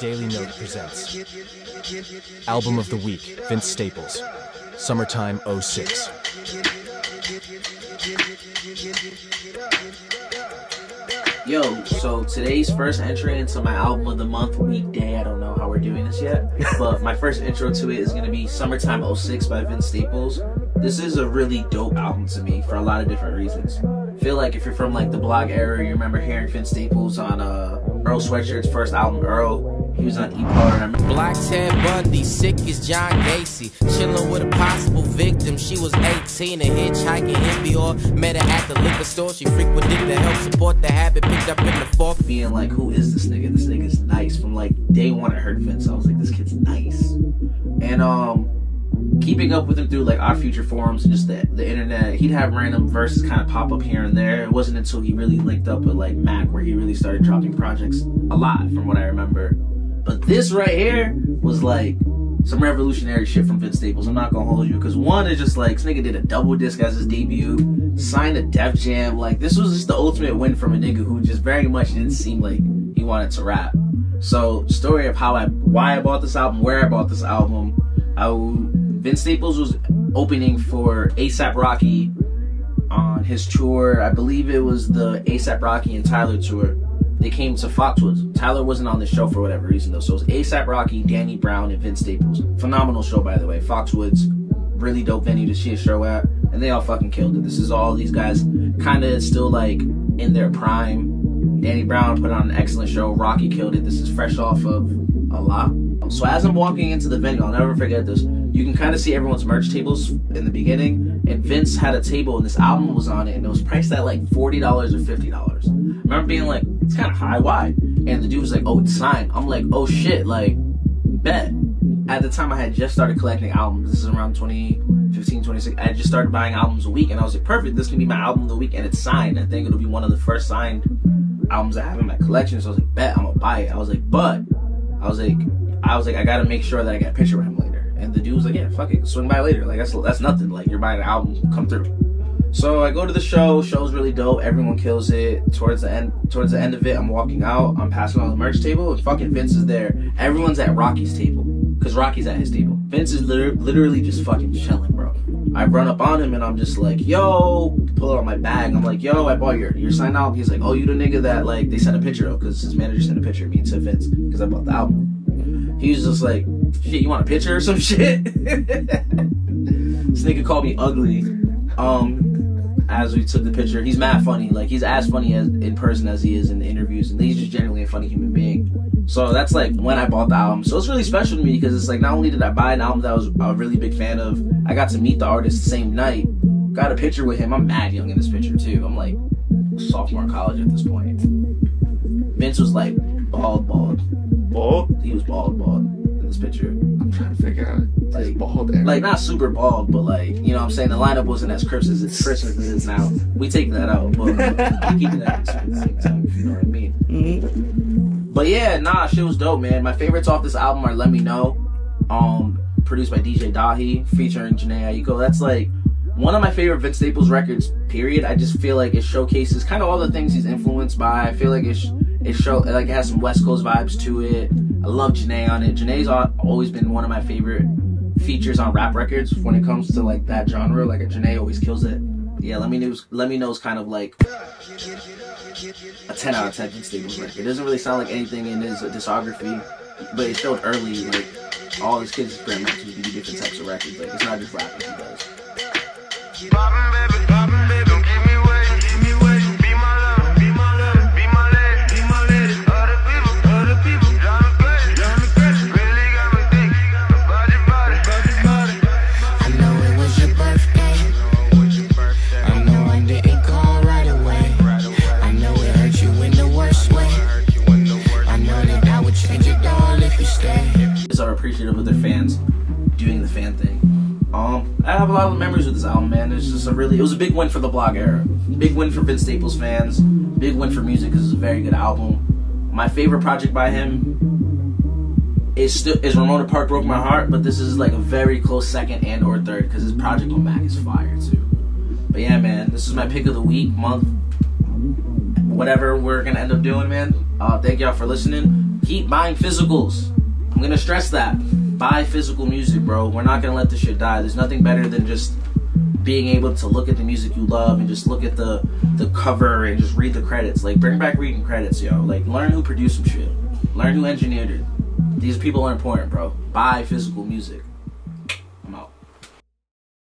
Daily Note presents Album of the Week, Vince Staples, Summertime 06. Yo, so today's first entry into my album of the month weekday. I don't know how we're doing this yet, but my first intro to it is gonna be Summertime 06 by Vince Staples. This is a really dope album to me for a lot of different reasons. I feel like if you're from like the blog era, you remember hearing Vince Staples on uh, Earl Sweatshirt's first album, Earl. He was on E-Par. Black Ted Bundy, sick as John Gacy. Chilling with a possible victim. She was 18 and hitchhiking in or Met her at the liquor store. She frequented to help support the habit. Picked up in the fourth. Being like, who is this nigga? This nigga's nice. From like day one, I heard Vince. I was like, this kid's nice. And um, keeping up with him through like Odd Future forums and just the, the internet, he'd have random verses kind of pop up here and there. It wasn't until he really linked up with like Mac where he really started dropping projects a lot, from what I remember. But this right here was like some revolutionary shit from Vince Staples. I'm not gonna hold you because one is just like this nigga did a double disc as his debut, signed a Def Jam. Like this was just the ultimate win from a nigga who just very much didn't seem like he wanted to rap. So story of how I why I bought this album, where I bought this album. I Vince Staples was opening for ASAP Rocky on his tour. I believe it was the ASAP Rocky and Tyler tour they came to Foxwoods. Tyler wasn't on the show for whatever reason though. So it was ASAP Rocky, Danny Brown, and Vince Staples. Phenomenal show by the way. Foxwoods, really dope venue to see a show at. And they all fucking killed it. This is all these guys kinda still like in their prime. Danny Brown put on an excellent show. Rocky killed it. This is fresh off of a lot. So as I'm walking into the venue, I'll never forget this. You can kind of see everyone's merch tables in the beginning, and Vince had a table, and this album was on it, and it was priced at like forty dollars or fifty dollars. remember being like, it's kind of high. Why? And the dude was like, oh, it's signed. I'm like, oh shit, like, bet. At the time, I had just started collecting albums. This is around 2015, 26. I just started buying albums a week, and I was like, perfect. This can be my album of the week, and it's signed. I think it'll be one of the first signed albums I have in my collection. So I was like, bet, I'm gonna buy it. I was like, but I was like, I was like, I gotta make sure that I get a picture with him later. And the dude was like, yeah, fuck it, swing by later. Like that's that's nothing. Like you're buying an album, come through. So I go to the show. Show's really dope. Everyone kills it. Towards the end, towards the end of it, I'm walking out. I'm passing on the merch table, and fucking Vince is there. Everyone's at Rocky's table because Rocky's at his table. Vince is liter- literally just fucking chilling, bro. I run up on him and I'm just like, yo, pull out my bag. I'm like, yo, I bought your your signed album. He's like, oh, you the nigga that like they sent a picture of because his manager sent a picture of me to Vince because I bought the album. He was just like, shit, you want a picture or some shit? this nigga called me ugly. Um, as we took the picture. He's mad funny. Like he's as funny as in person as he is in the interviews, and he's just generally a funny human being. So that's like when I bought the album. So it's really special to me because it's like not only did I buy an album that I was a really big fan of, I got to meet the artist the same night. Got a picture with him. I'm mad young in this picture too. I'm like sophomore in college at this point. Vince was like bald, bald, bald. He was bald, bald this picture. I'm trying to figure out like bald area. Like not super bald, but like you know what I'm saying the lineup wasn't as crisp as it's crisp as it is now. We take that out, but we keeping that crisp time, if you know what I mean. Mm-hmm. But yeah, nah, shit was dope, man. My favorites off this album are Let Me Know, um, produced by DJ Dahi, featuring Jhené Aiko. That's like one of my favorite Vince Staples records. Period. I just feel like it showcases kind of all the things he's influenced by. I feel like it it show like it has some West Coast vibes to it. I love Jhené on it. Jhené's always been one of my favorite features on rap records when it comes to like that genre. Like a Jhené always kills it. Yeah, let me know. Let me know is kind of like a ten out of ten record. It doesn't really sound like anything in his discography, but it showed early like all his kids experiment to do different types of records. Like it's not just rapping he does. Appreciative of their fans doing the fan thing. Um, I have a lot of memories with this album, man. It's just a really, it was a big win for the blog era. Big win for Vince Staples fans. Big win for music because it's a very good album. My favorite project by him is still is Ramona Park broke my heart, but this is like a very close second and or third because his project on Mac is fire too. But yeah, man, this is my pick of the week, month, whatever we're gonna end up doing, man. Uh, thank y'all for listening keep buying physicals. I'm gonna stress that. Buy physical music, bro. We're not gonna let this shit die. There's nothing better than just being able to look at the music you love and just look at the the cover and just read the credits. Like bring back reading credits, yo. Like learn who produced some shit. Learn who engineered it. These people are important, bro. Buy physical music.